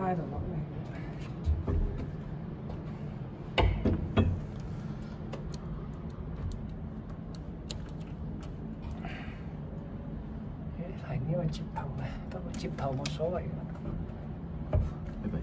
vai thằng lõng này thành như là chip thầu này. Tôi phải chip thầu một số vậy. Vậy